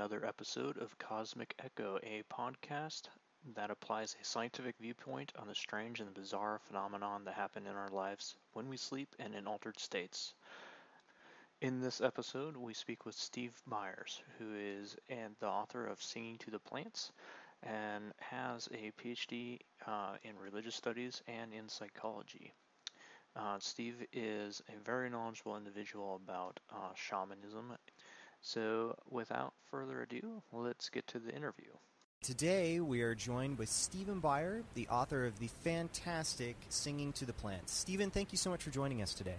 another episode of Cosmic Echo, a podcast that applies a scientific viewpoint on the strange and bizarre phenomenon that happen in our lives when we sleep and in altered states. In this episode, we speak with Steve Beyer, who is and the author of Singing to the Plants and has a PhD uh, in religious studies and in psychology. Uh, Steve is a very knowledgeable individual about uh, shamanism. So, without further ado, let's get to the interview. Today, we are joined with Stephen Beyer, the author of the fantastic Singing to the Plants. Stephen, thank you so much for joining us today.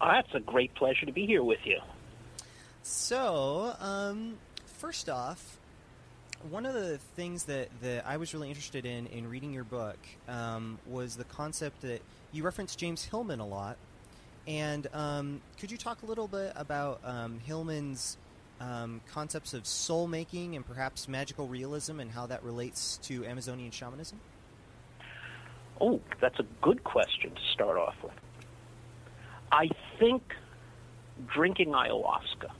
Oh, that's a great pleasure to be here with you. So, um, first off, one of the things that, that I was really interested in in reading your book um, was the concept that you reference James Hillman a lot. And um, could you talk a little bit about um, Hillman's um, concepts of soul making and perhaps magical realism and how that relates to Amazonian shamanism? Oh, that's a good question to start off with. I think drinking ayahuasca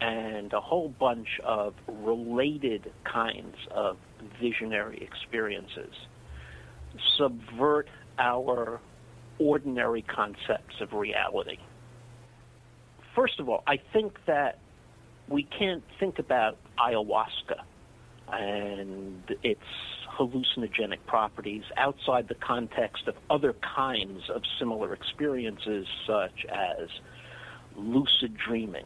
and a whole bunch of related kinds of visionary experiences subvert our ordinary concepts of reality. First of all, I think that we can't think about ayahuasca and its hallucinogenic properties outside the context of other kinds of similar experiences, such as lucid dreaming,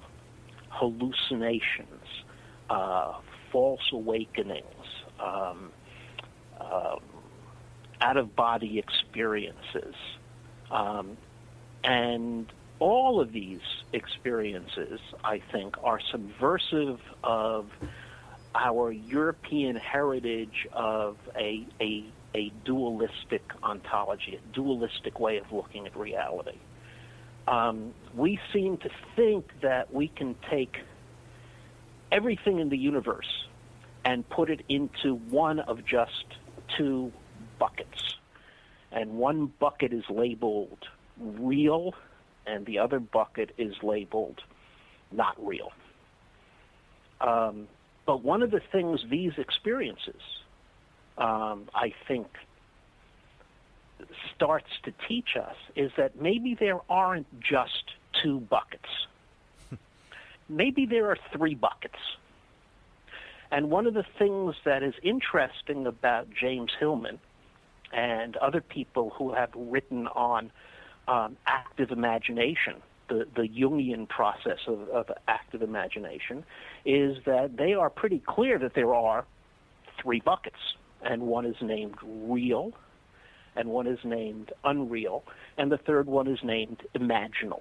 hallucinations, uh, false awakenings, um, um, out of body experiences. Um, and all of these experiences, I think, are subversive of our European heritage of a, a, a dualistic ontology, a dualistic way of looking at reality. Um, we seem to think that we can take everything in the universe and put it into one of just two buckets. And one bucket is labeled real, and the other bucket is labeled not real. Um, but one of the things these experiences, um, I think, starts to teach us is that maybe there aren't just two buckets. maybe there are three buckets. And one of the things that is interesting about James Hillman and other people who have written on um, active imagination, the, the Jungian process of, of active imagination, is that they are pretty clear that there are three buckets. And one is named real, and one is named unreal, and the third one is named imaginal,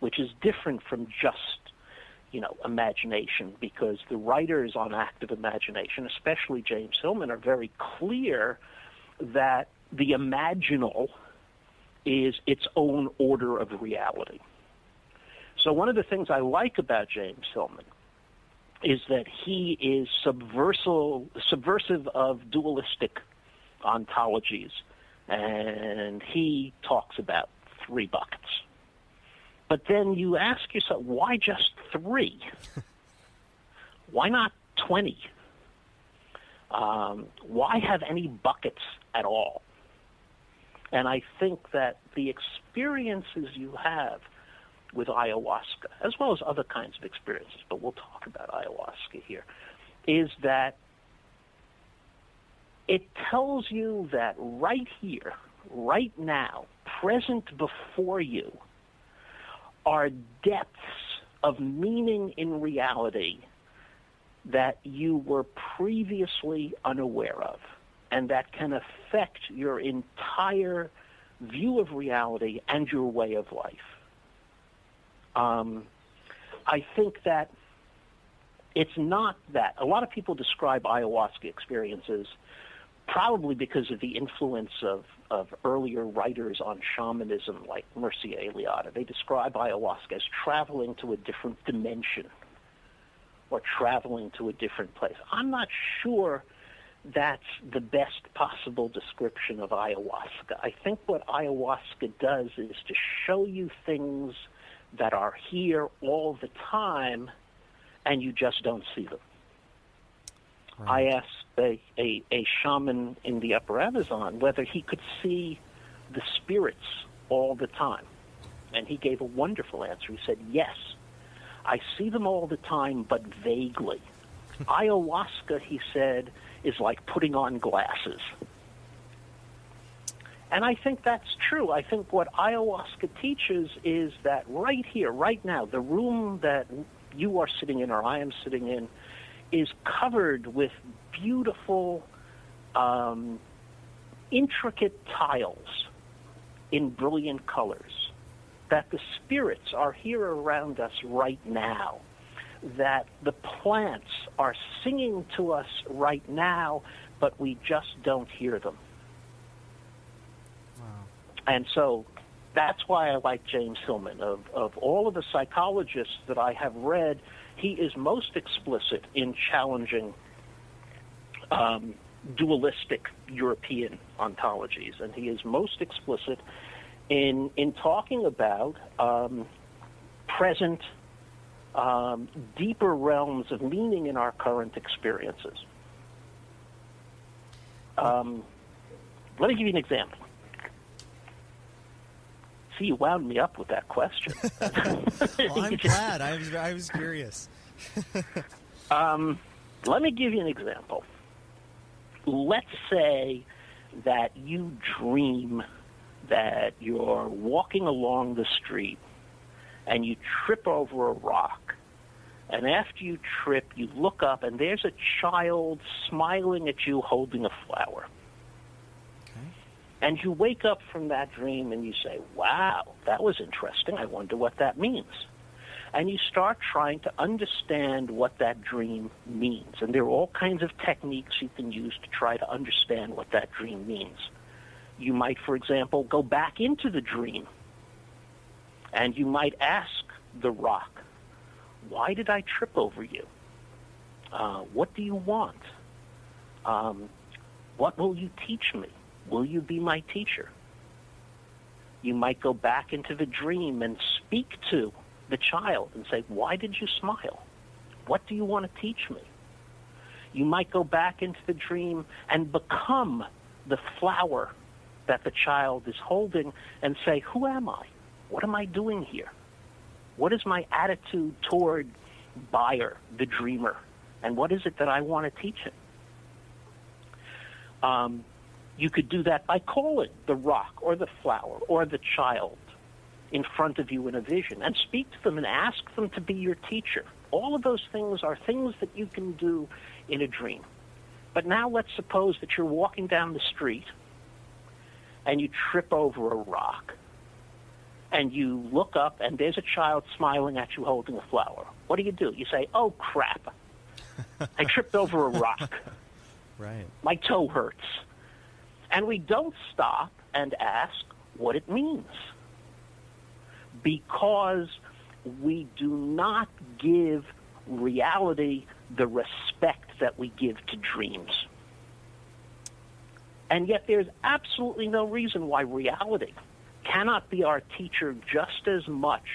which is different from just you know imagination because the writers on active imagination, especially James Hillman, are very clear that the imaginal is its own order of reality. So one of the things I like about James Hillman is that he is subversive, subversive of dualistic ontologies, and he talks about three buckets. But then you ask yourself, why just three? why not 20? Um, why have any buckets at all? And I think that the experiences you have with ayahuasca, as well as other kinds of experiences, but we'll talk about ayahuasca here, is that it tells you that right here, right now, present before you, are depths of meaning in reality that you were previously unaware of and that can affect your entire view of reality and your way of life. Um, I think that it's not that. A lot of people describe ayahuasca experiences probably because of the influence of, of earlier writers on shamanism like Mircea Eliade. They describe ayahuasca as traveling to a different dimension or traveling to a different place. I'm not sure that's the best possible description of ayahuasca. I think what ayahuasca does is to show you things that are here all the time and you just don't see them. I asked a, a, a shaman in the upper Amazon whether he could see the spirits all the time. And he gave a wonderful answer. He said, Yes, I see them all the time, but vaguely. Ayahuasca, he said, is like putting on glasses. And I think that's true. I think what ayahuasca teaches is that right here, right now, the room that you are sitting in or I am sitting in is covered with beautiful, um, intricate tiles in brilliant colors. That the spirits are here around us right now. That the plants are singing to us right now, but we just don't hear them. Wow. And so that's why I like James Hillman. Of, of all of the psychologists that I have read, he is most explicit in challenging um, dualistic European ontologies, and he is most explicit in in talking about um, present, um, deeper realms of meaning in our current experiences. Um, let me give you an example. See, you wound me up with that question. Well, I'm glad. I was I was curious. Um, let me give you an example. Let's say that you dream that you're walking along the street and you trip over a rock. And after you trip, you look up and there's a child smiling at you holding a flower. Okay. And you wake up from that dream and you say, wow, that was interesting. I wonder what that means. And you start trying to understand what that dream means. And there are all kinds of techniques you can use to try to understand what that dream means. You might, for example, go back into the dream and you might ask the rock, why did I trip over you? Uh, what do you want? Um, what will you teach me? Will you be my teacher? You might go back into the dream and speak to the child and say, Why did you smile? What do you want to teach me? You might go back into the dream and become the flower that the child is holding and say, Who am I? What am I doing here? What is my attitude toward Beyer, the dreamer? And what is it that I want to teach him? Um, you could do that by calling the rock or the flower or the child in front of you in a vision and speak to them and ask them to be your teacher. All of those things are things that you can do in a dream. But now let's suppose that you're walking down the street and you trip over a rock and you look up and there's a child smiling at you holding a flower. What do you do? You say, oh crap, I tripped over a rock. Right. My toe hurts. And we don't stop and ask what it means. Because we do not give reality the respect that we give to dreams. And yet there's absolutely no reason why reality cannot be our teacher just as much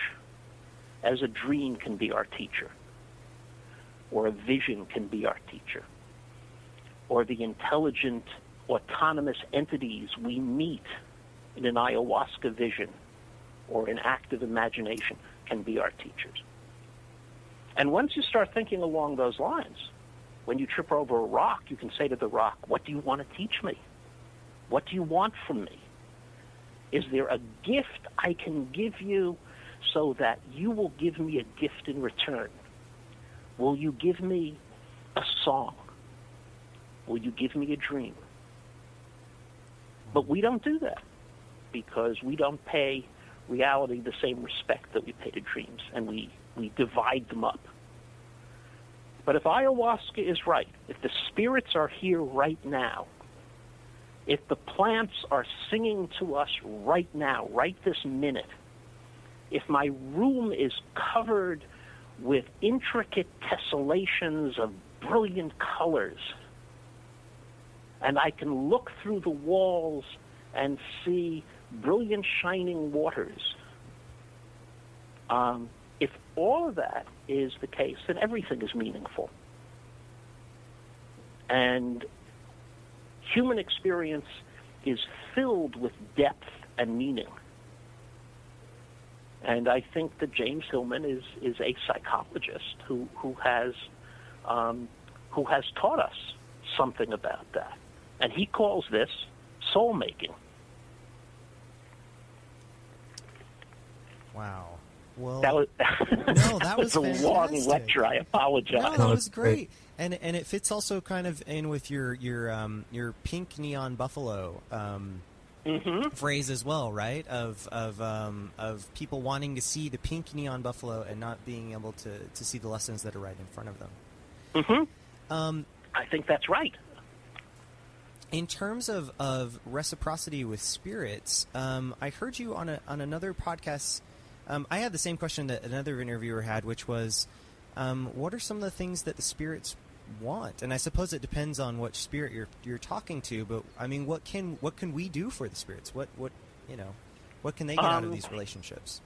as a dream can be our teacher, or a vision can be our teacher or the intelligent, autonomous entities we meet in an ayahuasca vision or an active imagination can be our teachers. And once you start thinking along those lines, when you trip over a rock, you can say to the rock, What do you want to teach me? What do you want from me? Is there a gift I can give you so that you will give me a gift in return? Will you give me a song? Will you give me a dream? But we don't do that because we don't pay reality the same respect that we pay to dreams, and we, we divide them up. But if ayahuasca is right, if the spirits are here right now, if the plants are singing to us right now, right this minute, if my room is covered with intricate tessellations of brilliant colors, and I can look through the walls and see brilliant shining waters. Um, if all of that is the case, then everything is meaningful. And human experience is filled with depth and meaning. And I think that James Hillman is, is a psychologist who, who, has, um, who has taught us something about that. And he calls this soul making. Wow. Well, That was, no, that was, a long lecture. I apologize. No, No, that was great. And and it fits also kind of in with your your um your pink neon buffalo um hmm phrase as well, right? Of of um of people wanting to see the pink neon buffalo and not being able to to see the lessons that are right in front of them. hmm Um, I think that's right. in terms of, of reciprocity with spirits, um, I heard you on a, on another podcast. Um, I had the same question that another interviewer had, which was, um, what are some of the things that the spirits want? And I suppose it depends on what spirit you're you're talking to. But I mean, what can what can we do for the spirits? What what you know, what can they get out of Um, these relationships?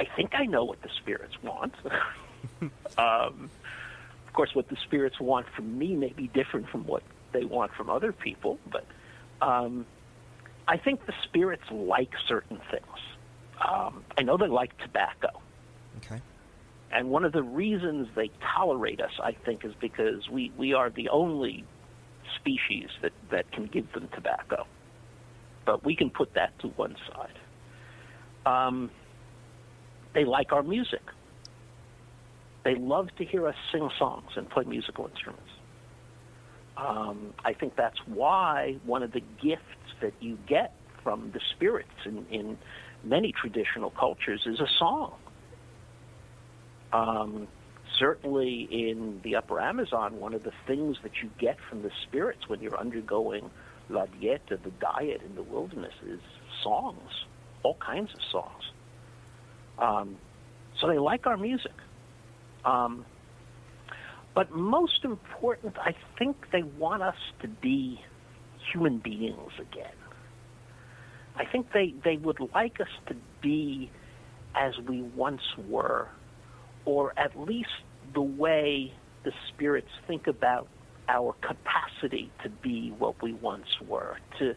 I think I know what the spirits want. um, of course, what the spirits want from me may be different from what they want from other people, but um, I think the spirits like certain things. Um, I know they like tobacco. Okay. And one of the reasons they tolerate us, I think, is because we, we are the only species that, that can give them tobacco. But we can put that to one side. Um, they like our music. They love to hear us sing songs and play musical instruments. Um, I think that's why one of the gifts that you get from the spirits in, in many traditional cultures is a song. Um, certainly in the upper Amazon, one of the things that you get from the spirits when you're undergoing la dieta, the diet in the wilderness, is songs, all kinds of songs. Um, so they like our music. Um, but most important, I think they want us to be human beings again. I think they, they would like us to be as we once were, or at least the way the spirits think about our capacity to be what we once were, to,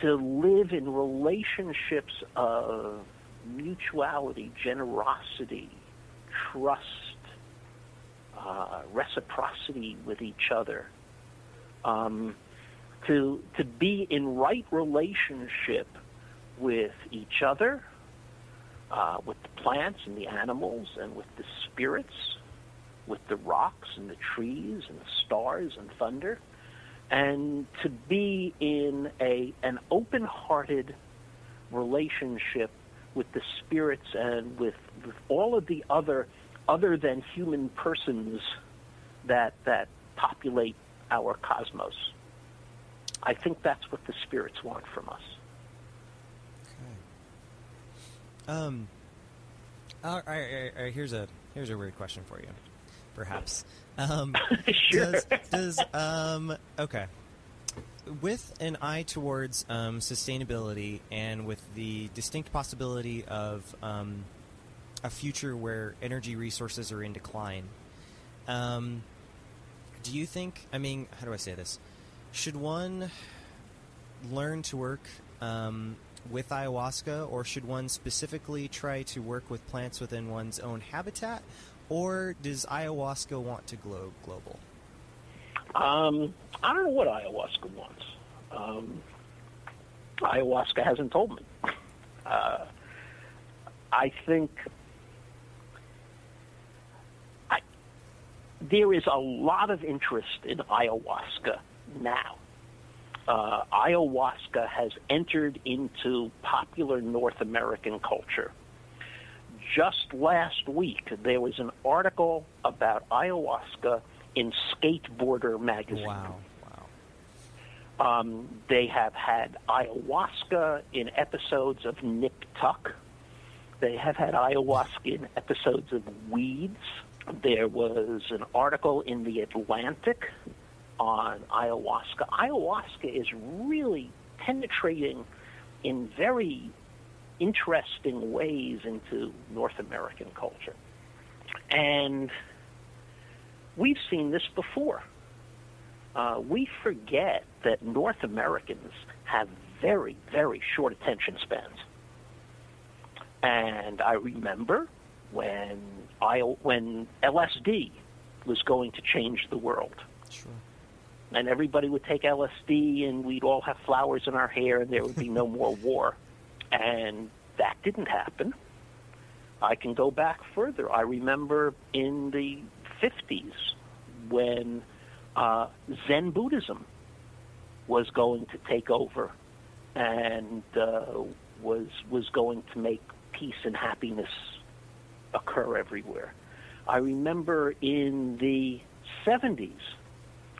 to live in relationships of mutuality, generosity, trust, uh, reciprocity with each other, um, to to be in right relationship with each other, uh, with the plants and the animals, and with the spirits, with the rocks and the trees and the stars and thunder, and to be in a an open-hearted relationship with the spirits and with, with all of the other other than human persons that that populate our cosmos. I think that's what the spirits want from us. Okay. Um. All right, all right, all right, here's a here's a weird question for you, perhaps. Um, Sure. Does, does um okay. With an eye towards um, sustainability and with the distinct possibility of um, a future where energy resources are in decline, um, do you think? I mean, how do I say this? Should one learn to work um, with ayahuasca, or should one specifically try to work with plants within one's own habitat, or does ayahuasca want to go global? Um, I don't know what ayahuasca wants. Um, ayahuasca hasn't told me. Uh, I think I, there is a lot of interest in ayahuasca now. Uh, ayahuasca has entered into popular North American culture. Just last week, there was an article about ayahuasca in Skateboarder magazine. Wow, wow. Um, they have had ayahuasca in episodes of Nip Tuck. They have had ayahuasca in episodes of Weeds. There was an article in the Atlantic on ayahuasca. Ayahuasca is really penetrating in very interesting ways into North American culture. And we've seen this before. Uh, we forget that North Americans have very, very short attention spans. And I remember when I when LSD was going to change the world. And everybody would take LSD and we'd all have flowers in our hair and there would be no more war. And that didn't happen. I can go back further. I remember in the 50s when uh, Zen Buddhism was going to take over and uh, was was going to make peace and happiness occur everywhere. I remember in the 70s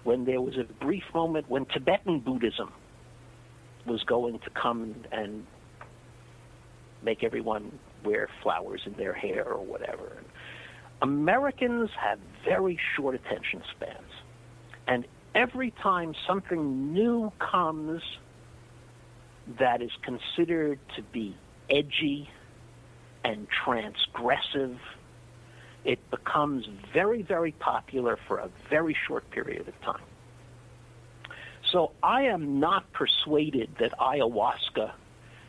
when there was a brief moment when Tibetan Buddhism was going to come and make everyone wear flowers in their hair or whatever. Americans have very short attention spans. And every time something new comes that is considered to be edgy and transgressive, it becomes very, very popular for a very short period of time. So I am not persuaded that ayahuasca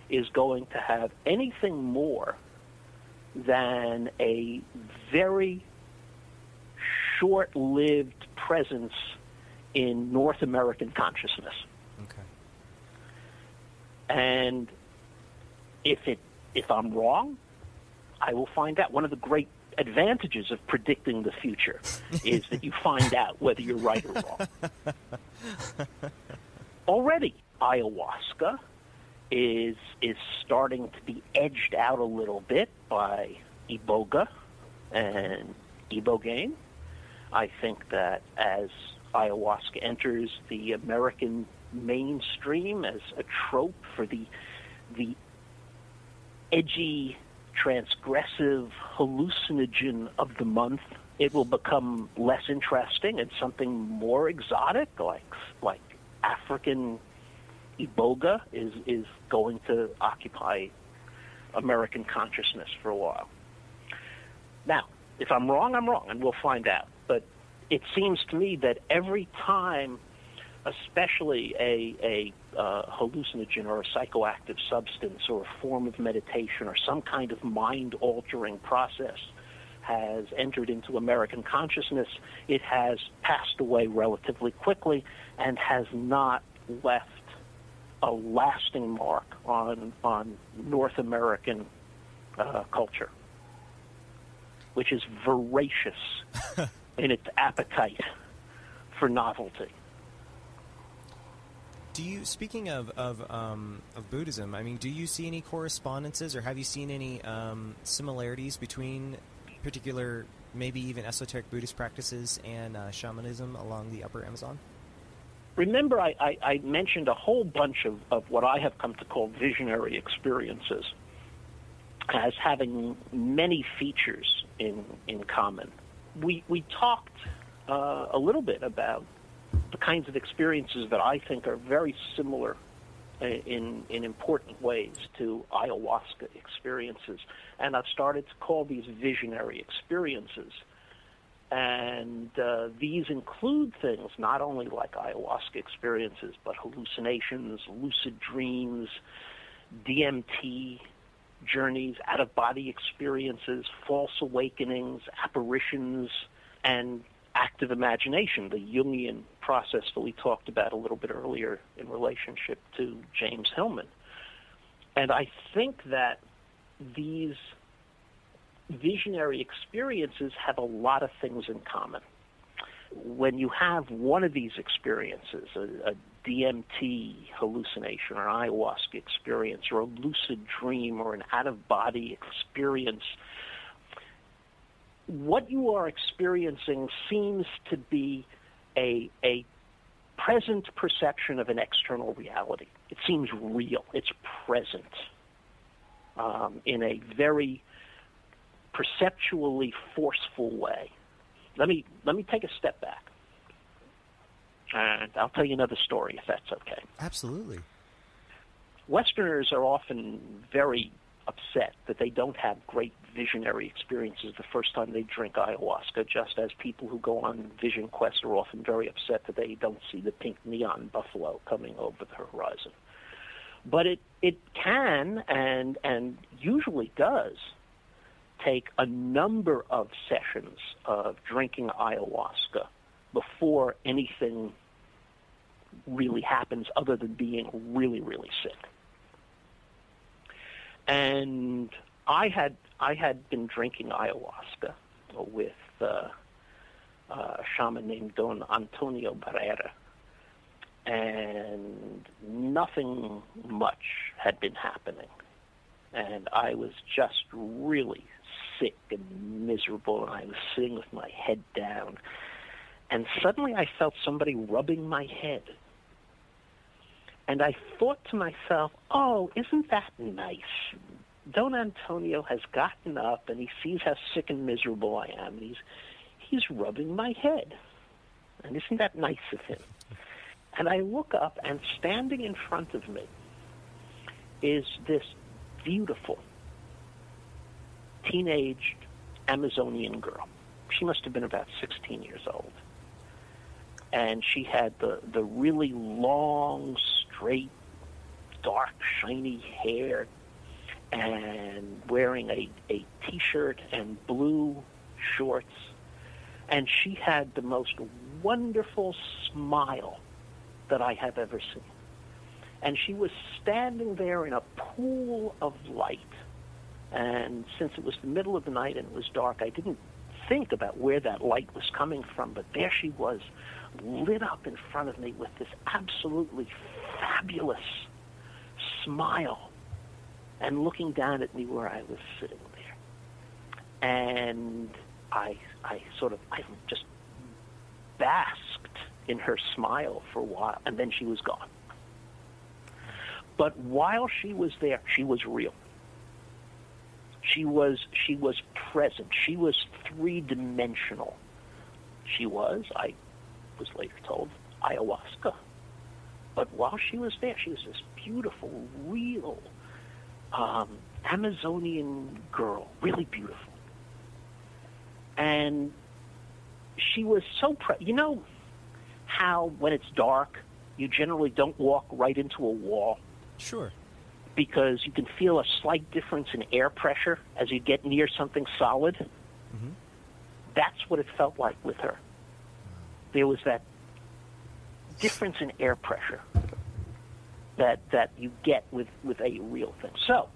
is going to have anything more than a very short lived presence in North American consciousness. Okay. And if it if I'm wrong, I will find out. One of the great advantages of predicting the future is that you find out whether you're right or wrong. Already, ayahuasca is is starting to be edged out a little bit by iboga and ibogaine. I think that as ayahuasca enters the American mainstream as a trope for the the edgy, transgressive hallucinogen of the month, it will become less interesting and something more exotic, like like African iboga is is going to occupy American consciousness for a while. Now, if I'm wrong, I'm wrong, and we'll find out. But it seems to me that every time, especially a, a uh, hallucinogen or a psychoactive substance or a form of meditation or some kind of mind altering process has entered into American consciousness, it has passed away relatively quickly and has not left a lasting mark on on North American uh, culture, which is voracious in its appetite for novelty. Do you, speaking of of, um, of Buddhism, I mean, do you see any correspondences, or have you seen any um, similarities between particular, maybe even esoteric Buddhist practices and uh, shamanism along the Upper Amazon? Remember, I, I, I mentioned a whole bunch of, of what I have come to call visionary experiences as having many features in in common. We we talked uh, a little bit about the kinds of experiences that I think are very similar in in important ways to ayahuasca experiences, and I've started to call these visionary experiences. And uh, these include things not only like ayahuasca experiences, but hallucinations, lucid dreams, DMT journeys, out of body experiences, false awakenings, apparitions, and active imagination, the Jungian process that we talked about a little bit earlier in relationship to James Hillman. And I think that these visionary experiences have a lot of things in common. When you have one of these experiences, a, a DMT hallucination or an ayahuasca experience or a lucid dream or an out of body experience, what you are experiencing seems to be a, a present perception of an external reality. It seems real. It's present um, in a very perceptually forceful way. Let me let me take a step back, and I'll tell you another story if that's okay. Absolutely. Westerners are often very upset that they don't have great visionary experiences the first time they drink ayahuasca, just as people who go on vision quests are often very upset that they don't see the pink neon buffalo coming over the horizon. But it, it can and, and usually does take a number of sessions of drinking ayahuasca before anything really happens other than being really, really sick. And I had I had been drinking ayahuasca with uh, a shaman named Don Antonio Barrera, and nothing much had been happening, and I was just really sick and miserable, and I was sitting with my head down, and suddenly I felt somebody rubbing my head. And I thought to myself, oh, isn't that nice? Don Antonio has gotten up and he sees how sick and miserable I am, and he's he's rubbing my head. And isn't that nice of him? And I look up, and standing in front of me is this beautiful teenaged Amazonian girl. She must have been about 16 years old. And she had the, the really long, straight, dark, shiny hair and wearing a, a t-shirt and blue shorts. And she had the most wonderful smile that I have ever seen. And she was standing there in a pool of light. And since it was the middle of the night and it was dark, I didn't think about where that light was coming from, but there she was, lit up in front of me with this absolutely fabulous smile and looking down at me where I was sitting there. And I, I sort of, I just basked in her smile for a while, and then she was gone. But while she was there, she was real. She was, she was present. She was three-dimensional. She was, I was later told, ayahuasca. But while she was there, she was this beautiful, real, um, Amazonian girl, really beautiful. And she was so, pre- you know how when it's dark, you generally don't walk right into a wall? Sure. Because you can feel a slight difference in air pressure as you get near something solid. Mm-hmm. That's what it felt like with her. There was that difference in air pressure that that you get with with a real thing. So,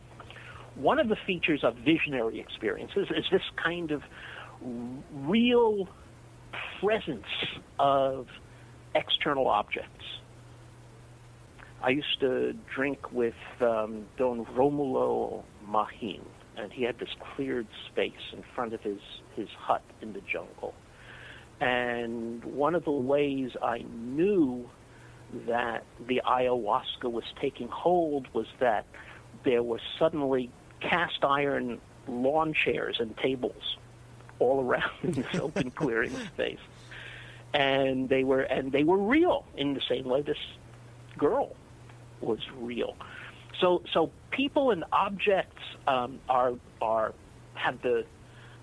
one of the features of visionary experiences is this kind of real presence of external objects. I used to drink with um, Don Romulo Magín, and he had this cleared space in front of his, his hut in the jungle. And one of the ways I knew that the ayahuasca was taking hold was that there were suddenly cast iron lawn chairs and tables all around in this open clearing space. And they were and they were real in the same way this girl was real. So so people and objects um, are are have the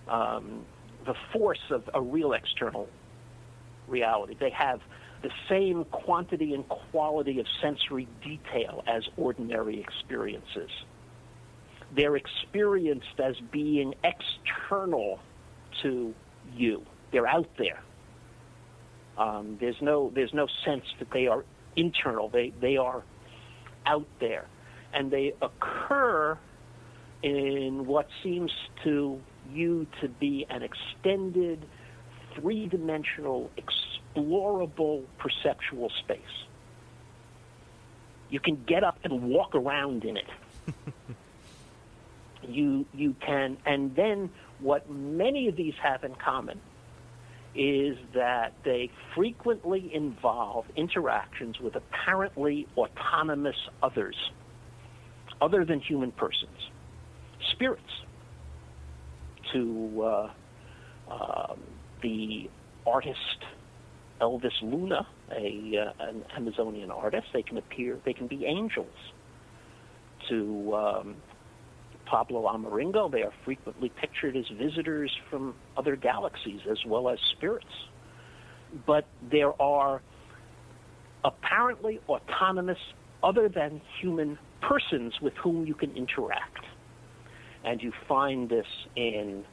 um, the force of a real external reality. They have the same quantity and quality of sensory detail as ordinary experiences. They're experienced as being external to you. They're out there. Um, there's no there's no sense that they are internal. They they are out there, and they occur in what seems to you to be an extended, three-dimensional, explorable perceptual space. You can get up and walk around in it. you you can and then what many of these have in common is that they frequently involve interactions with apparently autonomous others other than human persons spirits to uh, um, the artist Elvis Luna, a uh, an Amazonian artist. They can appear. They can be angels. To um, Pablo Amaringo, they are frequently pictured as visitors from other galaxies as well as spirits. But there are apparently autonomous, other than human persons with whom you can interact. And you find this in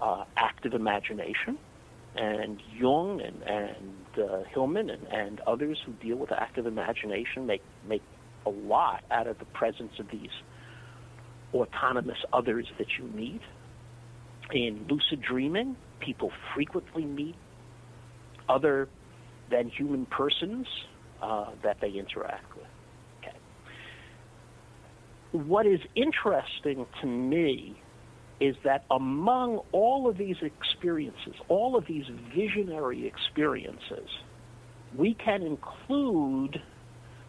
uh, active imagination, and Jung and, and uh, Hillman and, and others who deal with active imagination make, make a lot out of the presence of these autonomous others that you meet. In lucid dreaming, people frequently meet other than human persons uh, that they interact with. What is interesting to me is that among all of these experiences, all of these visionary experiences, we can include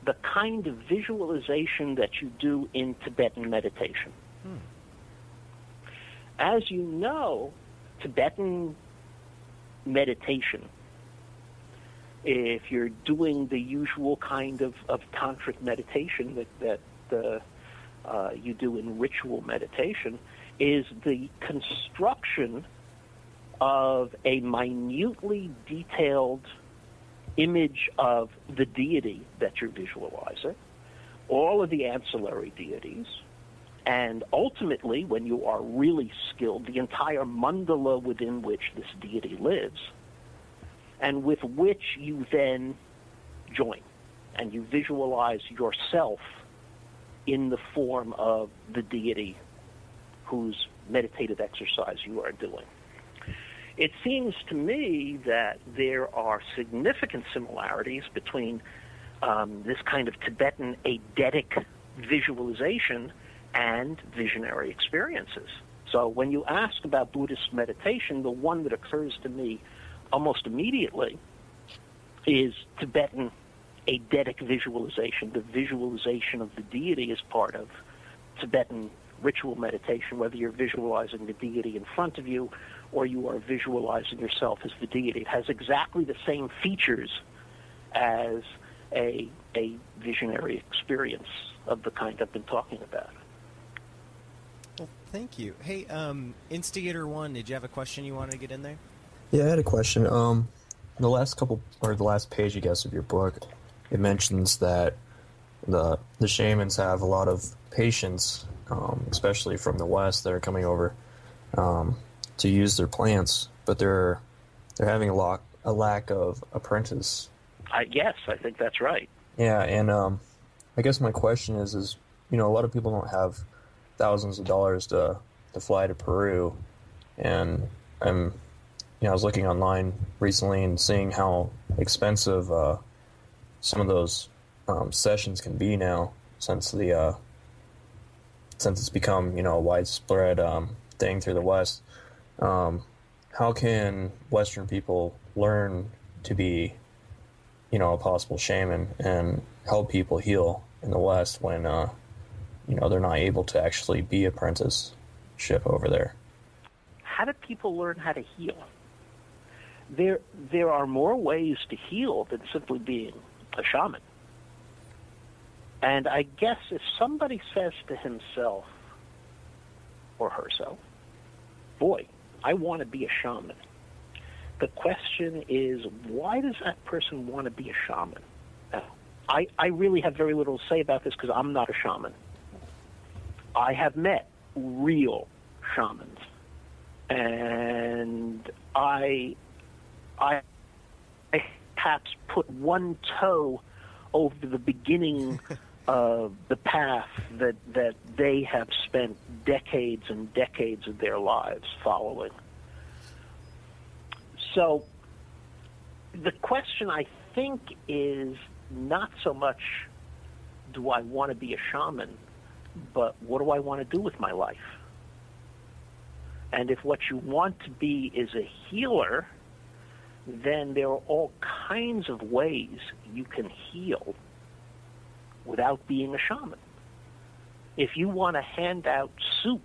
the kind of visualization that you do in Tibetan meditation. Hmm. As you know, Tibetan meditation, if you're doing the usual kind of, of tantric meditation that, that uh, uh, you do in ritual meditation, is the construction of a minutely detailed image of the deity that you're visualizing, all of the ancillary deities, and ultimately, when you are really skilled, the entire mandala within which this deity lives, and with which you then join, and you visualize yourself in the form of the deity whose meditative exercise you are doing. It seems to me that there are significant similarities between um, this kind of Tibetan eidetic visualization and visionary experiences. So when you ask about Buddhist meditation, the one that occurs to me almost immediately is Tibetan eidetic visualization. The visualization of the deity is part of Tibetan ritual meditation, whether you're visualizing the deity in front of you or you are visualizing yourself as the deity. It has exactly the same features as a, a visionary experience of the kind I've been talking about. Well, thank you. Hey, um, Instigator One, did you have a question you wanted to get in there? Yeah, I had a question. Um, the last couple, or the last page, I guess, of your book, it mentions that the the shamans have a lot of patients um, especially from the west that are coming over um, to use their plants, but they're they're having a lack a lack of apprentice. I yes, I think that's right. Yeah, and um, I guess my question is is you know a lot of people don't have thousands of dollars to to fly to Peru, and I'm you know I was looking online recently and seeing how expensive uh, some of those um, sessions can be now since the uh, since it's become you know a widespread um, thing through the West. Um, how can Western people learn to be, you know, a possible shaman and help people heal in the West when, uh, you know, they're not able to actually be apprenticeship over there? How do people learn how to heal? There, there are more ways to heal than simply being a shaman. And I guess if somebody says to himself or herself, boy, I want to be a shaman, the question is, why does that person want to be a shaman? Now, I, I really have very little to say about this because I'm not a shaman. I have met real shamans. And I, I, I perhaps put one toe over the beginning of the path that that they have spent decades and decades of their lives following. So the question I think is not so much do I want to be a shaman, but what do I want to do with my life? And if what you want to be is a healer, then there are all kinds of ways you can heal without being a shaman. If you want to hand out soup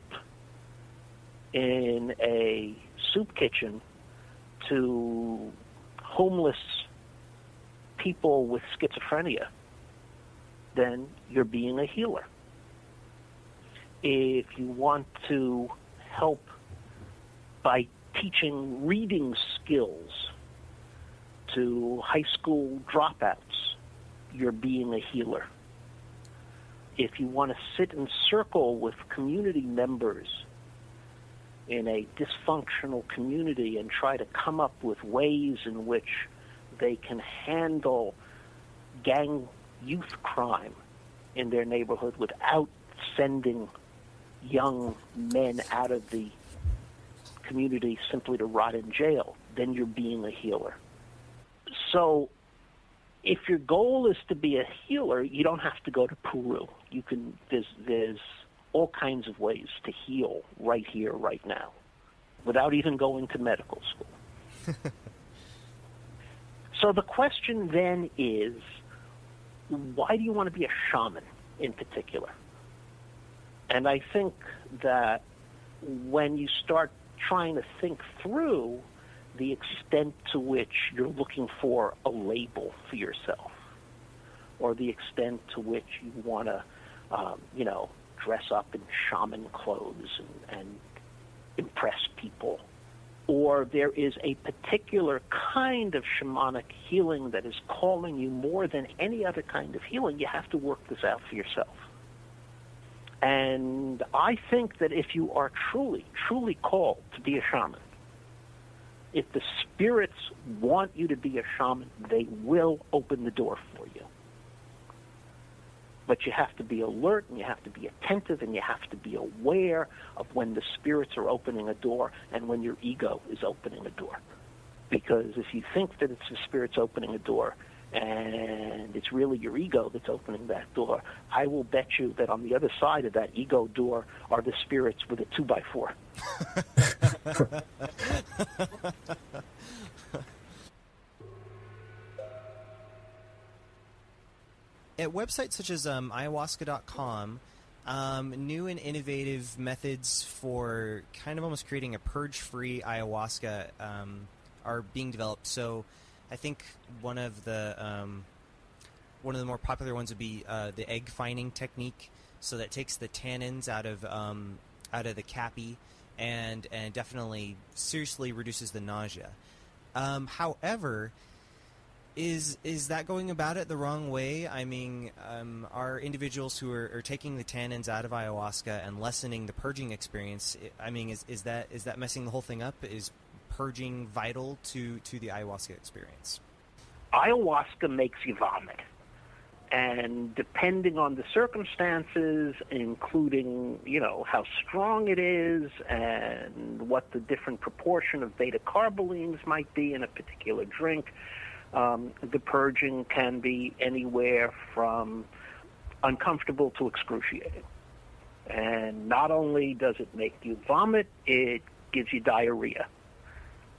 in a soup kitchen to homeless people with schizophrenia, then you're being a healer. if you want to help by teaching reading skills to high school dropouts, you're being a healer. If you want to sit in circle with community members in a dysfunctional community and try to come up with ways in which they can handle gang youth crime in their neighborhood without sending young men out of the community simply to rot in jail, then you're being a healer. So if your goal is to be a healer, you don't have to go to Peru. You can there's there's all kinds of ways to heal right here, right now, without even going to medical school. so the question then is, why do you want to be a shaman in particular? And I think that when you start trying to think through the extent to which you're looking for a label for yourself, or the extent to which you want to, um, you know, dress up in shaman clothes and, and impress people, or there is a particular kind of shamanic healing that is calling you more than any other kind of healing, you have to work this out for yourself. And I think that if you are truly, truly called to be a shaman, if the spirits want you to be a shaman, they will open the door for you. But you have to be alert and you have to be attentive and you have to be aware of when the spirits are opening a door and when your ego is opening a door. Because if you think that it's the spirits opening a door, and it's really your ego that's opening that door. I will bet you that on the other side of that ego door are the spirits with a two by four. At websites such as um, ayahuasca.com, um, new and innovative methods for kind of almost creating a purge-free ayahuasca um, are being developed. So I think one of the um, one of the more popular ones would be uh, the egg fining technique. So that takes the tannins out of um, out of the caapi and and definitely seriously reduces the nausea. Um, however, is is that going about it the wrong way? I mean, um, are individuals who are, are, taking the tannins out of ayahuasca and lessening the purging experience? I mean, is is that is that messing the whole thing up? Is purging vital to, to the ayahuasca experience? Ayahuasca makes you vomit. And depending on the circumstances, including, you know, how strong it is and what the different proportion of beta carbolines might be in a particular drink, um, the purging can be anywhere from uncomfortable to excruciating. And not only does it make you vomit, it gives you diarrhea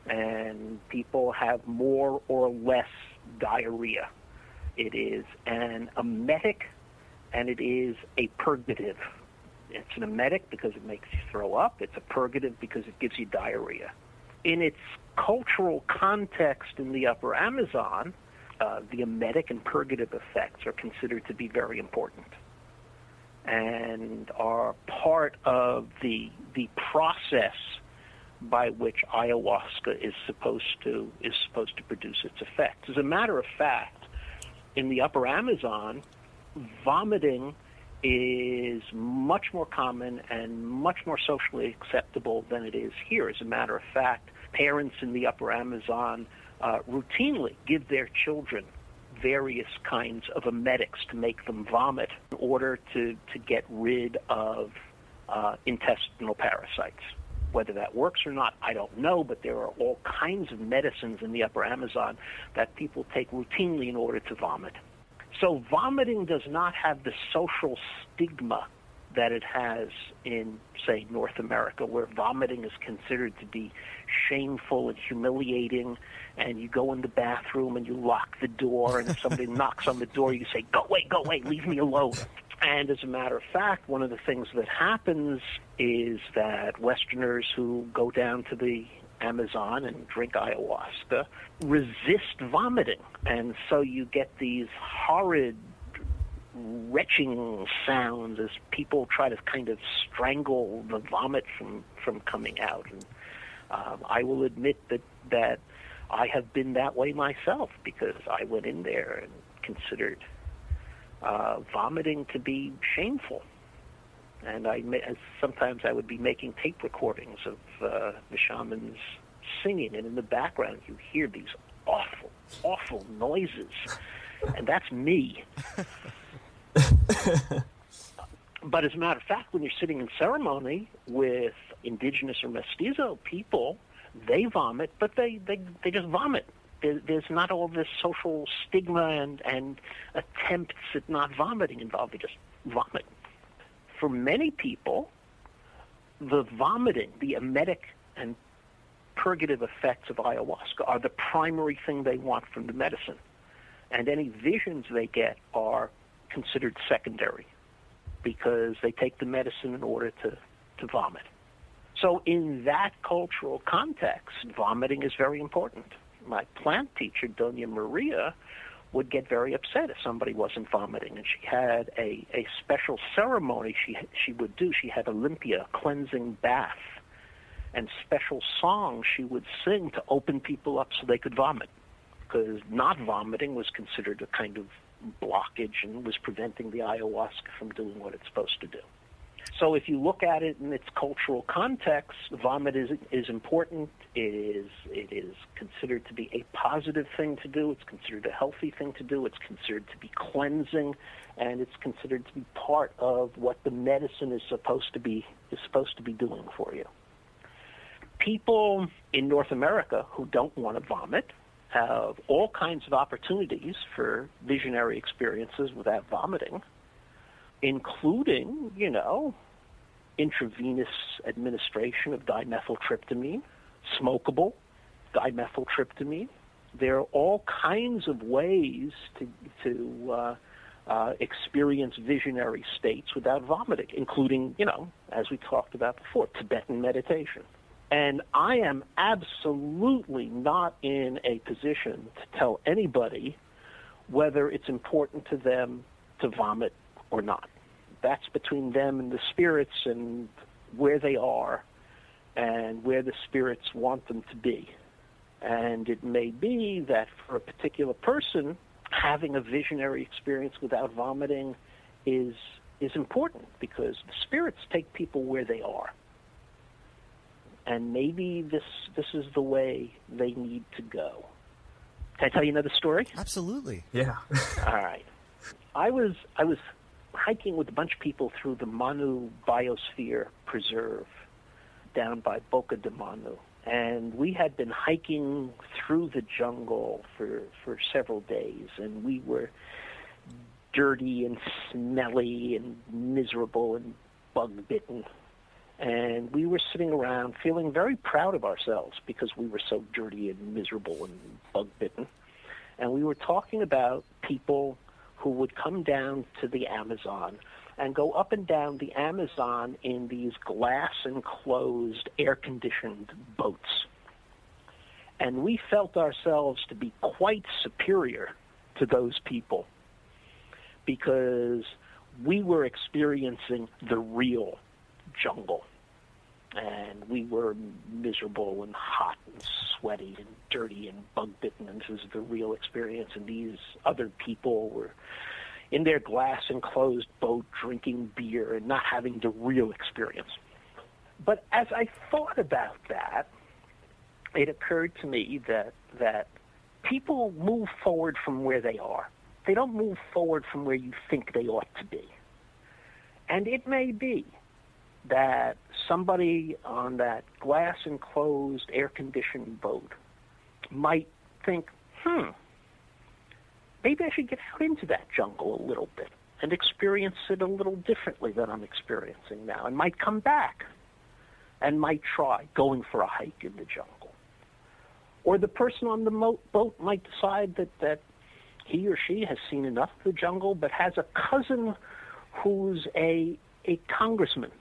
and people have more or less diarrhea. It is an emetic and it is a purgative. It's an emetic because it makes you throw up. It's a purgative because it gives you diarrhea. In its cultural context in the upper Amazon, uh, the emetic and purgative effects are considered to be very important and are part of the, the process by which ayahuasca is supposed to is supposed to produce its effects. As a matter of fact, in the upper Amazon, vomiting is much more common and much more socially acceptable than it is here. As a matter of fact, parents in the upper Amazon uh, routinely give their children various kinds of emetics to make them vomit in order to, to get rid of uh, intestinal parasites. Whether that works or not, I don't know, but there are all kinds of medicines in the upper Amazon that people take routinely in order to vomit. So vomiting does not have the social stigma that it has in, say, North America, where vomiting is considered to be shameful and humiliating, and you go in the bathroom and you lock the door, and if somebody knocks on the door, you say, go away, go away, leave me alone. And as a matter of fact, one of the things that happens is that Westerners who go down to the Amazon and drink ayahuasca resist vomiting. And so you get these horrid retching sounds as people try to kind of strangle the vomit from from coming out. And um, I will admit that that I have been that way myself because I went in there and considered uh, vomiting to be shameful. And I sometimes I would be making tape recordings of uh, the shamans singing, and in the background you hear these awful, awful noises, and that's me. but as a matter of fact, when you're sitting in ceremony with indigenous or mestizo people, they vomit, but they, they, they just vomit. There, there's not all this social stigma and, and attempts at not vomiting involved. They just vomit. For many people, the vomiting, the emetic and purgative effects of ayahuasca are the primary thing they want from the medicine. And any visions they get are considered secondary because they take the medicine in order to, to vomit. So, in that cultural context, vomiting is very important. My plant teacher, Doña Maria, would get very upset if somebody wasn't vomiting, and she had a, a special ceremony she she would do. She had a limpia, cleansing bath, and special songs she would sing to open people up so they could vomit, because not vomiting was considered a kind of blockage and was preventing the ayahuasca from doing what it's supposed to do. So if you look at it in its cultural context, vomit is is important. It is it is considered to be a positive thing to do. It's considered a healthy thing to do. It's considered to be cleansing, and it's considered to be part of what the medicine is supposed to be is supposed to be doing for you. People in North America who don't want to vomit have all kinds of opportunities for visionary experiences without vomiting including, you know, intravenous administration of dimethyltryptamine, smokable dimethyltryptamine. There are all kinds of ways to, to uh, uh, experience visionary states without vomiting, including, you know, as we talked about before, Tibetan meditation. And I am absolutely not in a position to tell anybody whether it's important to them to vomit or not that's between them and the spirits and where they are and where the spirits want them to be. And it may be that for a particular person, having a visionary experience without vomiting is is important because the spirits take people where they are. And maybe this this is the way they need to go. Can I tell you another story? Absolutely. Yeah. All right. I was I was hiking with a bunch of people through the Manu Biosphere Preserve down by Boca de Manu. And we had been hiking through the jungle for, for several days, and we were dirty and smelly and miserable and bug bitten. And we were sitting around feeling very proud of ourselves because we were so dirty and miserable and bug bitten. And we were talking about people who would come down to the Amazon and go up and down the Amazon in these glass enclosed, air conditioned boats. And we felt ourselves to be quite superior to those people because we were experiencing the real jungle and we were miserable and hot and sweaty and dirty and bug bitten. And this was the real experience. And these other people were in their glass enclosed boat drinking beer and not having the real experience. But as i thought about that it occurred to me that that people move forward from where they are. They don't move forward from where you think they ought to be. And it may be that somebody on that glass enclosed air conditioned boat might think, hmm, maybe I should get out into that jungle a little bit and experience it a little differently than I'm experiencing now, and might come back and might try going for a hike in the jungle. Or the person on the mo- boat might decide that, that he or she has seen enough of the jungle, but has a cousin who's a, a congressman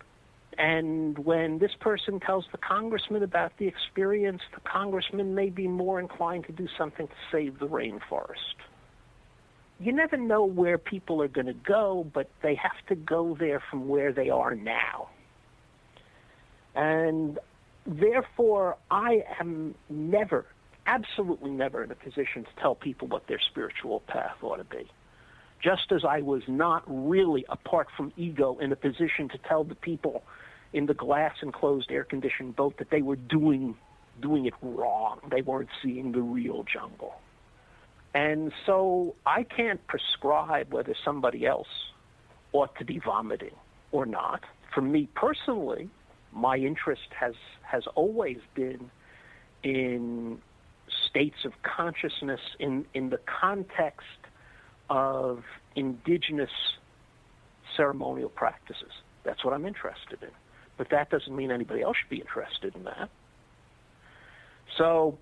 and when this person tells the congressman about the experience, the congressman may be more inclined to do something to save the rainforest. you never know where people are going to go, but they have to go there from where they are now. And therefore, I am never, absolutely never in a position to tell people what their spiritual path ought to be. Just as I was not really, apart from ego, in a position to tell the people in the glass enclosed air conditioned boat that they were doing doing it wrong. They weren't seeing the real jungle. And so I can't prescribe whether somebody else ought to be vomiting or not. For me personally, my interest has has always been in states of consciousness in, in the context of indigenous ceremonial practices. That's what I'm interested in. But that doesn't mean anybody else should be interested in that. So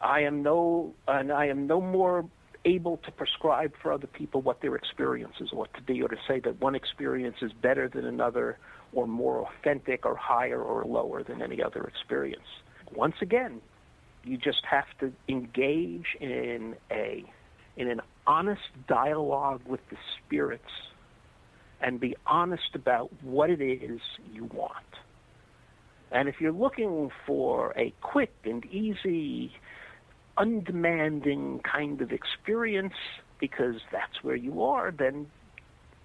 I am no and I am no more able to prescribe for other people what their experiences ought to be or to say that one experience is better than another or more authentic or higher or lower than any other experience. Once again, you just have to engage in a in an honest dialogue with the spirits and be honest about what it is you want. And if you're looking for a quick and easy, undemanding kind of experience because that's where you are, then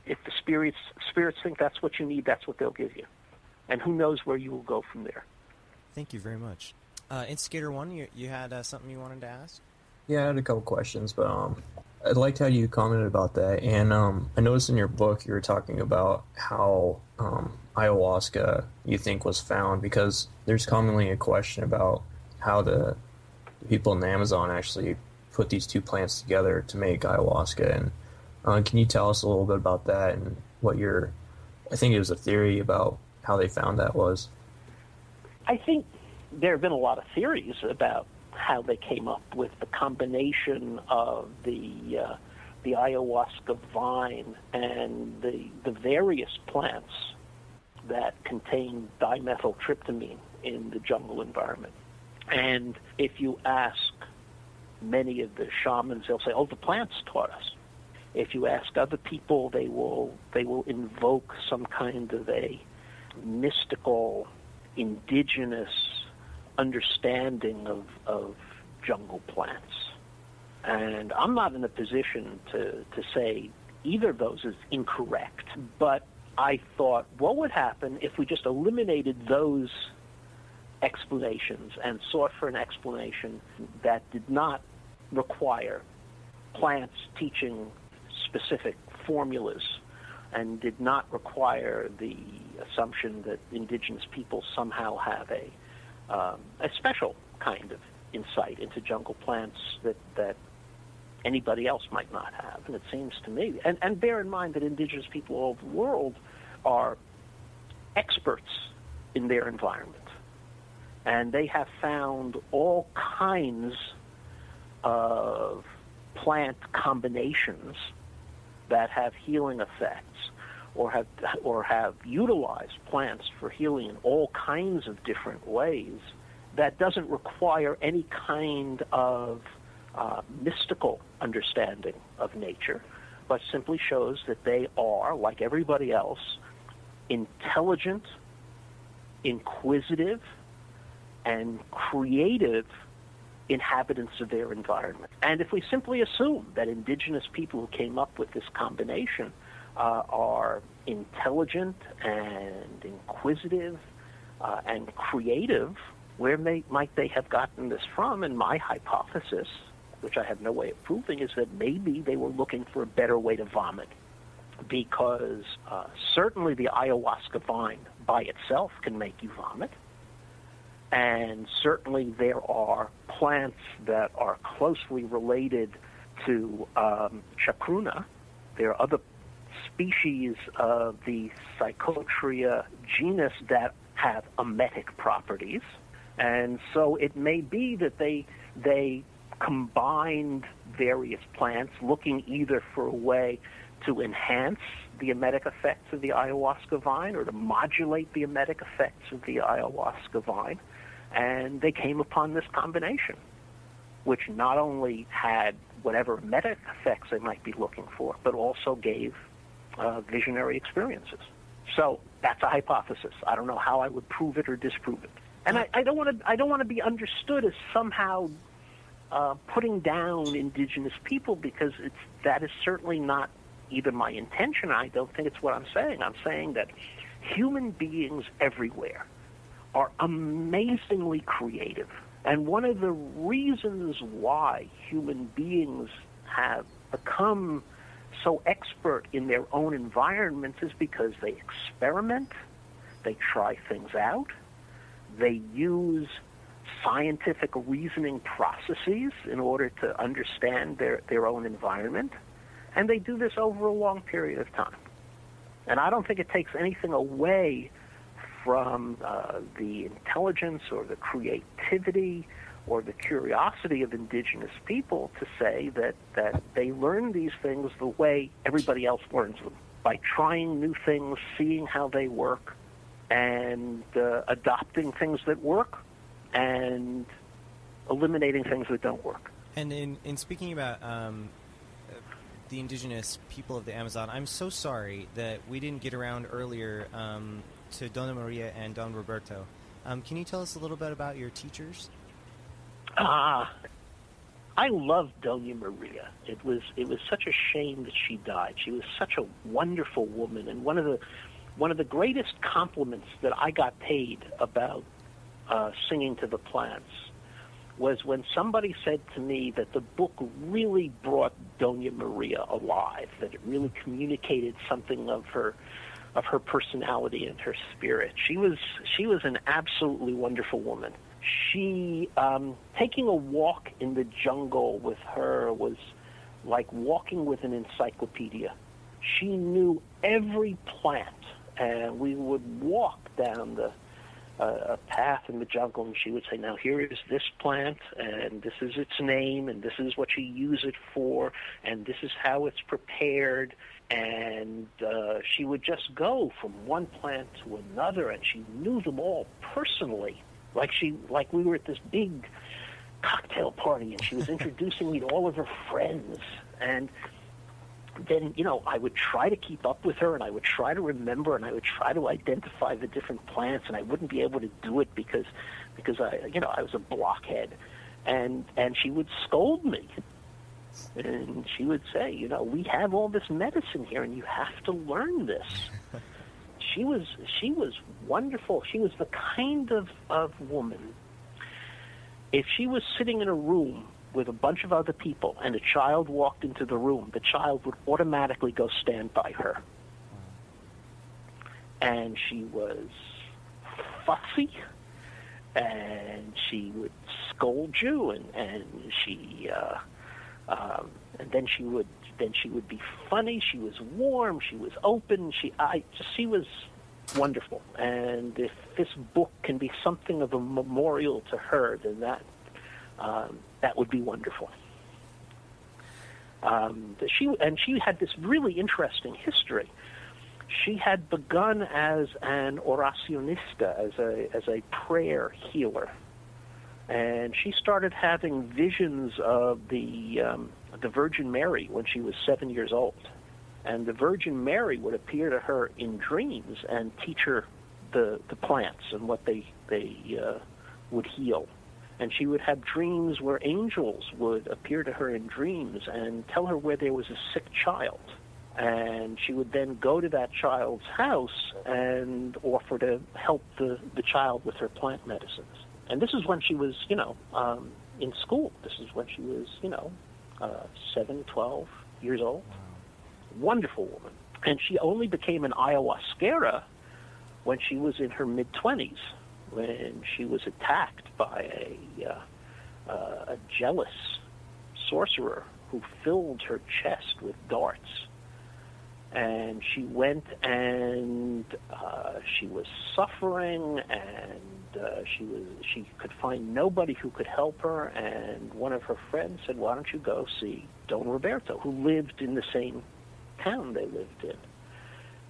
if the spirits spirits think that's what you need, that's what they'll give you. And who knows where you will go from there. Thank you very much. Uh, Instigator One, you, you had uh, something you wanted to ask? Yeah, I had a couple questions, but um, I liked how you commented about that, and um, I noticed in your book you were talking about how um, ayahuasca you think was found because there's commonly a question about how the people in the Amazon actually put these two plants together to make ayahuasca. And uh, can you tell us a little bit about that and what your, I think it was a theory about how they found that was? I think there have been a lot of theories about how they came up with the combination of the uh, the ayahuasca vine and the the various plants that contain dimethyltryptamine in the jungle environment. And if you ask many of the shamans, they'll say, "Oh, the plants taught us." If you ask other people, they will they will invoke some kind of a mystical, indigenous understanding of, of jungle plants. And I'm not in a position to, to say either of those is incorrect, but I thought, what would happen if we just eliminated those explanations and sought for an explanation that did not require plants teaching specific formulas and did not require the assumption that indigenous people somehow have a um, a special kind of insight into jungle plants that, that anybody else might not have. And it seems to me, and, and bear in mind that indigenous people all over the world are experts in their environment. And they have found all kinds of plant combinations that have healing effects or have or have utilized plants for healing in all kinds of different ways that doesn't require any kind of uh, mystical understanding of nature, but simply shows that they are, like everybody else, intelligent, inquisitive, and creative inhabitants of their environment. And if we simply assume that indigenous people who came up with this combination uh, are intelligent and inquisitive uh, and creative, where may, might they have gotten this from? And my hypothesis, which I have no way of proving, is that maybe they were looking for a better way to vomit. Because uh, certainly the ayahuasca vine by itself can make you vomit. And certainly there are plants that are closely related to um, chacruna. There are other species of the Psychotria genus that have emetic properties. And so it may be that they they combined various plants looking either for a way to enhance the emetic effects of the ayahuasca vine or to modulate the emetic effects of the ayahuasca vine. And they came upon this combination, which not only had whatever emetic effects they might be looking for, but also gave uh, visionary experiences. So that's a hypothesis. I don't know how I would prove it or disprove it. And I, don't want to. I don't want to be understood as somehow uh, putting down indigenous people because it's that is certainly not either my intention. I don't think it's what I'm saying. I'm saying that human beings everywhere are amazingly creative. And one of the reasons why human beings have become so expert in their own environments is because they experiment, they try things out, they use scientific reasoning processes in order to understand their, their own environment, and they do this over a long period of time. And I don't think it takes anything away from uh, the intelligence or the creativity or the curiosity of indigenous people to say that, that they learn these things the way everybody else learns them by trying new things, seeing how they work, and uh, adopting things that work and eliminating things that don't work. And in, in speaking about um, the indigenous people of the Amazon, I'm so sorry that we didn't get around earlier um, to Dona Maria and Don Roberto. Um, can you tell us a little bit about your teachers? Ah, I loved Dona Maria. It was it was such a shame that she died. She was such a wonderful woman, and one of the one of the greatest compliments that I got paid about uh, singing to the plants was when somebody said to me that the book really brought Dona Maria alive, that it really communicated something of her of her personality and her spirit. She was she was an absolutely wonderful woman. She um, taking a walk in the jungle with her was like walking with an encyclopedia. She knew every plant, and we would walk down the uh, a path in the jungle, and she would say, "Now here is this plant, and this is its name, and this is what you use it for, and this is how it's prepared." And uh, she would just go from one plant to another, and she knew them all personally, like she like we were at this big cocktail party, and she was introducing me to all of her friends, and then you know I would try to keep up with her and I would try to remember and I would try to identify the different plants and I wouldn't be able to do it because because I you know I was a blockhead. And and she would scold me. And she would say you know we have all this medicine here and you have to learn this she was she was wonderful she was the kind of of woman if she was sitting in a room with a bunch of other people and a child walked into the room, the child would automatically go stand by her. And she was fussy and she would scold you and, and she uh, um, and then she would then she would be funny. She was warm. She was open. She i she was wonderful. And if this book can be something of a memorial to her then that um, that would be wonderful. Um, she and she had this really interesting history. She had begun as an oracionista, as a as a prayer healer, and she started having visions of the um, the Virgin Mary when she was seven years old, and the Virgin Mary would appear to her in dreams and teach her the the plants and what they they uh, would heal. And she would have dreams where angels would appear to her in dreams and tell her where there was a sick child. And she would then go to that child's house and offer to help the, the child with her plant medicines. And this is when she was you know um, in school. This is when she was you know uh, 7 12 years old wonderful woman and she only became an ayahuasquera when she was in her mid 20s when she was attacked by a, uh, uh, a jealous sorcerer who filled her chest with darts. And she went and uh, she was suffering, and uh, she was she could find nobody who could help her. And one of her friends said, "Why don't you go see Don Roberto, who lived in the same town they lived in?"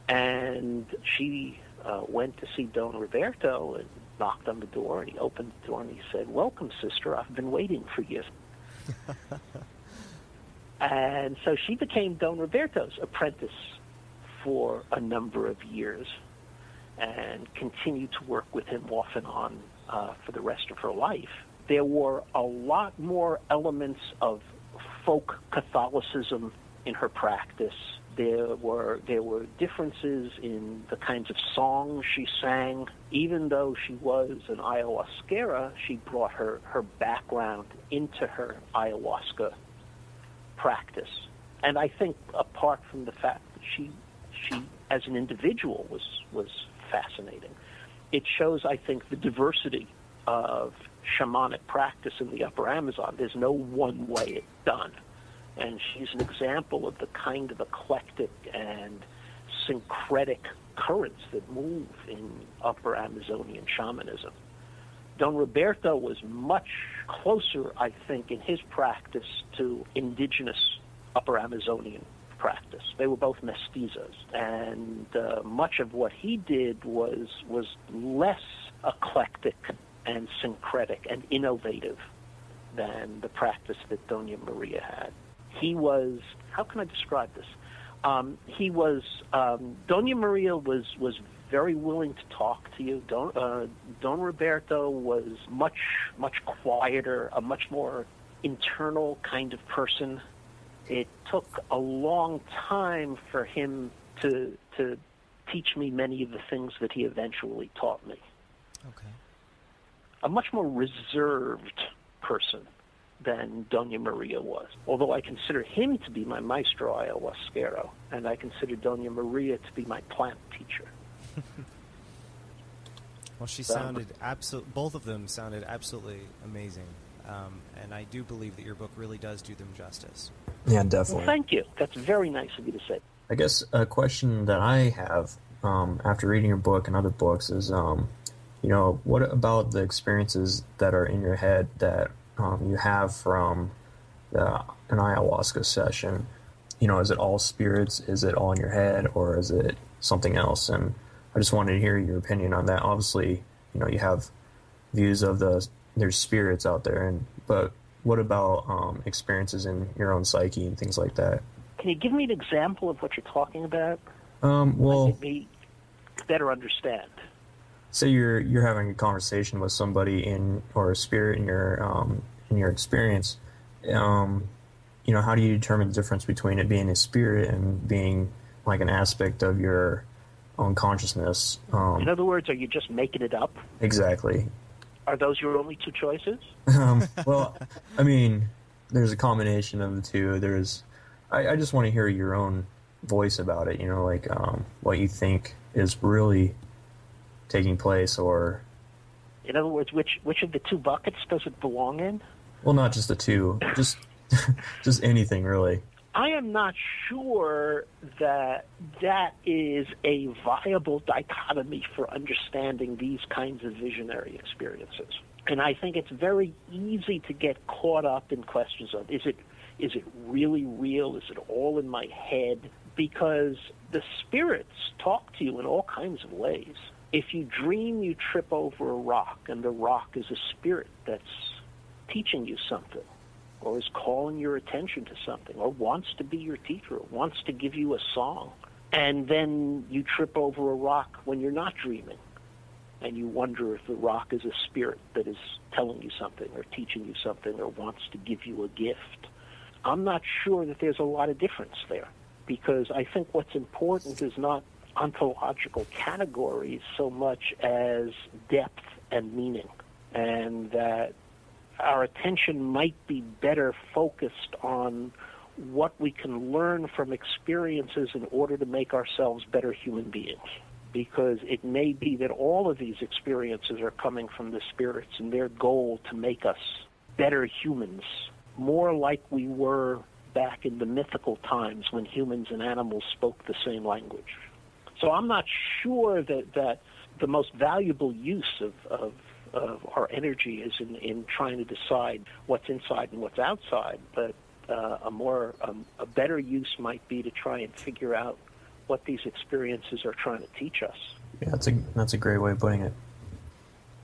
And she uh, went to see Don Roberto, and knocked on the door and he opened the door and he said, "Welcome, sister. I've been waiting for you." And so she became Don Roberto's apprentice for a number of years and continued to work with him off and on uh, for the rest of her life. There were a lot more elements of folk Catholicism in her practice. There were there were differences in the kinds of songs she sang. Even though she was an ayahuasquera, she brought her, her background into her ayahuasca practice. And I think apart from the fact that she she as an individual was was fascinating. It shows, I think, the diversity of shamanic practice in the Upper Amazon. There's no one way it's done. And she's an example of the kind of eclectic and syncretic currents that move in Upper Amazonian shamanism. Don Roberto was much closer, I think, in his practice to indigenous Upper Amazonian practice. They were both mestizos, and uh, much of what he did was was less eclectic and syncretic and innovative than the practice that Dona Maria had. He was how can I describe this? Um, he was um, Dona Maria was was very willing to talk to you. Don, uh, Don Roberto was much much quieter, a much more internal kind of person it took a long time for him to to teach me many of the things that he eventually taught me. Okay. A much more reserved person than Dona Maria was. Although I consider him to be my maestro ayahuasquero, and I consider Dona Maria to be my plant teacher. well, she um, sounded absolute. Both of them sounded absolutely amazing, um, and I do believe that your book really does do them justice. Yeah, definitely. Well, thank you. That's very nice of you to say. I guess a question that I have um, after reading your book and other books is, um, you know, what about the experiences that are in your head that um, you have from the, an ayahuasca session? You know, is it all spirits? Is it all in your head, or is it something else? And I just wanted to hear your opinion on that. Obviously, you know, you have views of the there's spirits out there, and but what about um, experiences in your own psyche and things like that? Can you give me an example of what you're talking about? Um, well, Let me better understand. Say you're you're having a conversation with somebody in or a spirit in your um, in your experience. Um, you know, how do you determine the difference between it being a spirit and being like an aspect of your own consciousness? Um, in other words, are you just making it up? Exactly. Are those your only two choices? Um, well, I mean, there's a combination of the two. There's, I, I just want to hear your own voice about it. You know, like um, what you think is really taking place, or in other words, which which of the two buckets does it belong in? Well, not just the two, just just anything really. I am not sure that that is a viable dichotomy for understanding these kinds of visionary experiences. And I think it's very easy to get caught up in questions of is it is it really real? Is it all in my head? Because the spirits talk to you in all kinds of ways. If you dream you trip over a rock and the rock is a spirit that's teaching you something, or is calling your attention to something or wants to be your teacher or wants to give you a song and then you trip over a rock when you're not dreaming and you wonder if the rock is a spirit that is telling you something or teaching you something or wants to give you a gift. I'm not sure that there's a lot of difference there because i think what's important is not ontological categories so much as depth and meaning and that our attention might be better focused on what we can learn from experiences in order to make ourselves better human beings. Because it may be that all of these experiences are coming from the spirits and their goal to make us better humans, more like we were back in the mythical times when humans and animals spoke the same language. So I'm not sure that, that the most valuable use of, of of our energy is in, in trying to decide what's inside and what's outside. But uh, a more um, a better use might be to try and figure out what these experiences are trying to teach us. Yeah, that's a that's a great way of putting it.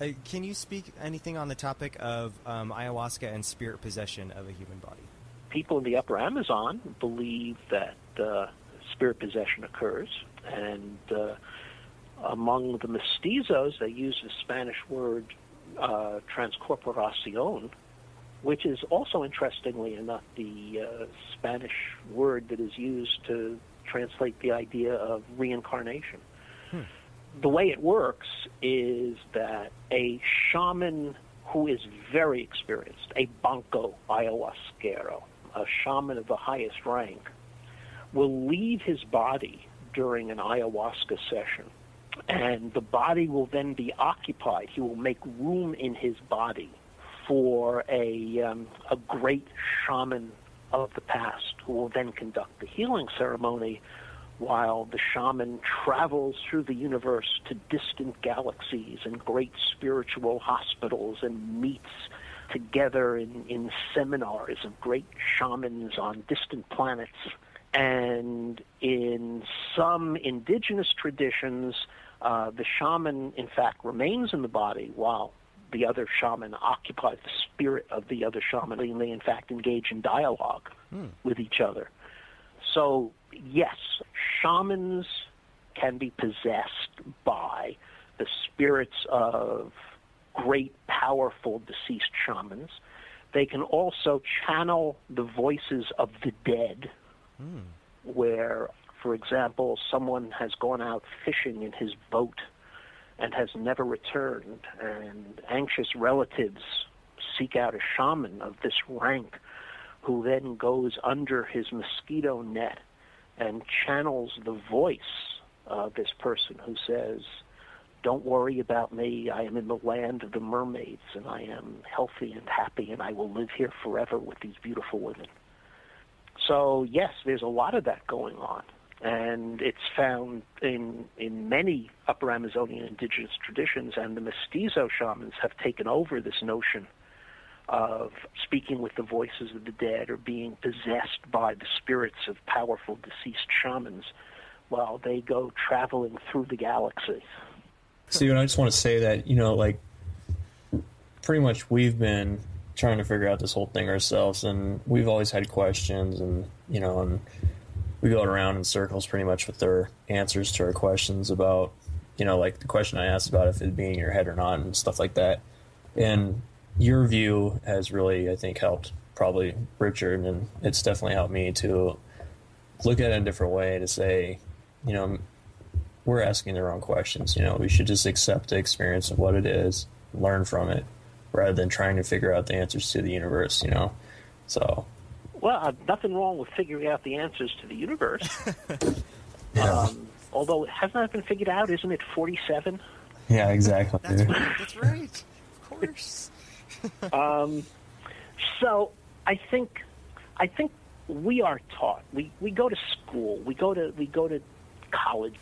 Uh, can you speak anything on the topic of um, ayahuasca and spirit possession of a human body? people in the upper Amazon believe that uh, spirit possession occurs, and uh, among the mestizos, they use the Spanish word uh, transcorporacion, which is also, interestingly enough, the uh, Spanish word that is used to translate the idea of reincarnation. Hmm. The way it works is that a shaman who is very experienced, a banco ayahuasquero, a shaman of the highest rank, will leave his body during an ayahuasca session and the body will then be occupied. He will make room in his body for a um, a great shaman of the past who will then conduct the healing ceremony while the shaman travels through the universe to distant galaxies and great spiritual hospitals and meets together in, in seminars of great shamans on distant planets. And in some indigenous traditions, uh, the shaman, in fact, remains in the body while the other shaman occupies the spirit of the other shaman, and they, in fact, engage in dialogue hmm. with each other. So, yes, shamans can be possessed by the spirits of great, powerful deceased shamans. They can also channel the voices of the dead, hmm. where for example, someone has gone out fishing in his boat and has never returned, and anxious relatives seek out a shaman of this rank who then goes under his mosquito net and channels the voice of this person who says, Don't worry about me. I am in the land of the mermaids, and I am healthy and happy, and I will live here forever with these beautiful women. So, yes, there's a lot of that going on and it's found in in many Upper Amazonian indigenous traditions. And the mestizo shamans have taken over this notion of speaking with the voices of the dead or being possessed by the spirits of powerful deceased shamans while they go traveling through the galaxy. Stephen, I just want to say that you know, like, pretty much we've been trying to figure out this whole thing ourselves, and we've always had questions, and you know, and we go around in circles pretty much with their answers to our questions about, you know, like the question I asked about if it being in your head or not and stuff like that. And your view has really, I think, helped probably Richard, and it's definitely helped me to look at it in a different way to say, you know, we're asking the wrong questions. You know, we should just accept the experience of what it is, learn from it, rather than trying to figure out the answers to the universe. You know, so well, uh, nothing wrong with figuring out the answers to the universe. yeah. um, although, it hasn't that been figured out? Isn't it 47? Yeah, exactly. That's right. That's right. Of course. um, so, I think, I think we are taught. We we go to school. We go to we go to college.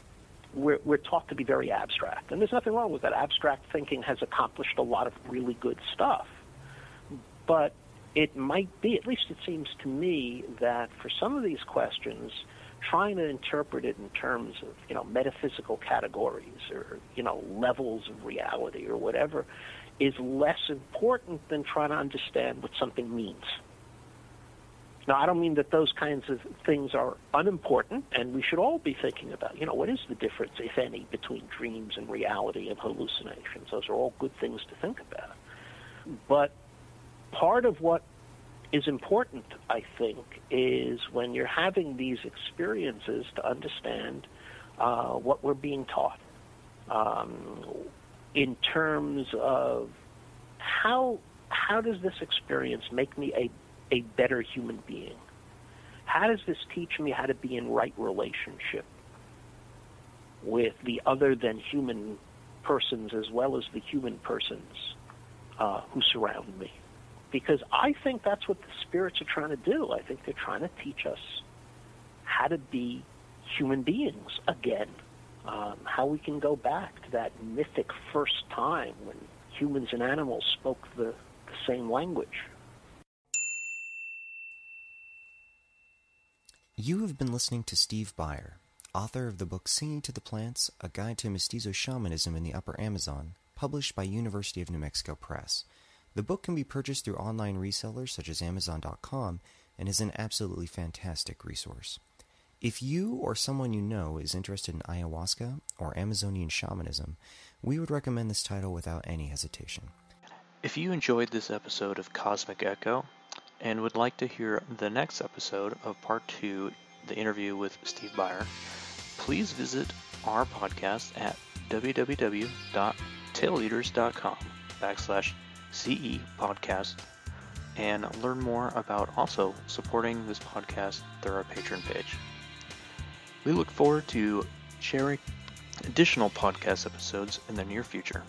We're we're taught to be very abstract, and there's nothing wrong with that. Abstract thinking has accomplished a lot of really good stuff, but it might be, at least it seems to me, that for some of these questions, trying to interpret it in terms of you know metaphysical categories or you know levels of reality or whatever is less important than trying to understand what something means. Now, I don't mean that those kinds of things are unimportant, and we should all be thinking about, you know, what is the difference, if any, between dreams and reality and hallucinations? Those are all good things to think about. But part of what is important, I think, is when you're having these experiences to understand uh, what we're being taught um, in terms of how how does this experience make me a, a better human being? How does this teach me how to be in right relationship with the other than human persons as well as the human persons uh, who surround me? Because I think that's what the spirits are trying to do. I think they're trying to teach us how to be human beings again, um, how we can go back to that mythic first time when humans and animals spoke the, the same language. You have been listening to Steve Beyer, author of the book Singing to the Plants, A Guide to Mestizo Shamanism in the Upper Amazon, published by University of New Mexico Press. The book can be purchased through online resellers such as Amazon.com and is an absolutely fantastic resource. If you or someone you know is interested in ayahuasca or Amazonian shamanism, we would recommend this title without any hesitation. If you enjoyed this episode of Cosmic Echo and would like to hear the next episode of part two, the interview with Steve Beyer, please visit our podcast at www.taileaters.com backslash CE podcast and learn more about also supporting this podcast through our Patreon page. We look forward to sharing additional podcast episodes in the near future.